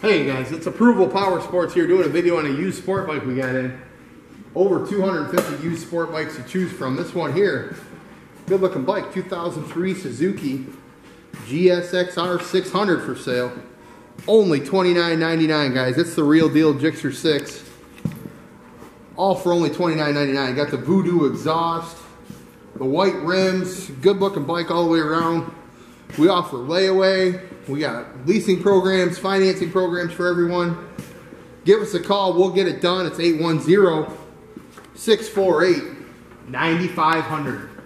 Hey guys, it's Approval Power Sports here doing a video on a used sport bike we got in. Over 250 used sport bikes to choose from. This one here, good looking bike, 2003 Suzuki GSXR 600 for sale. Only $29.99 guys, it's the real deal Gixxer 6. All for only $29.99. Got the Voodoo exhaust, the white rims, good looking bike all the way around. We offer layaway. We got leasing programs, financing programs for everyone. Give us a call. We'll get it done. It's 810 648 9500.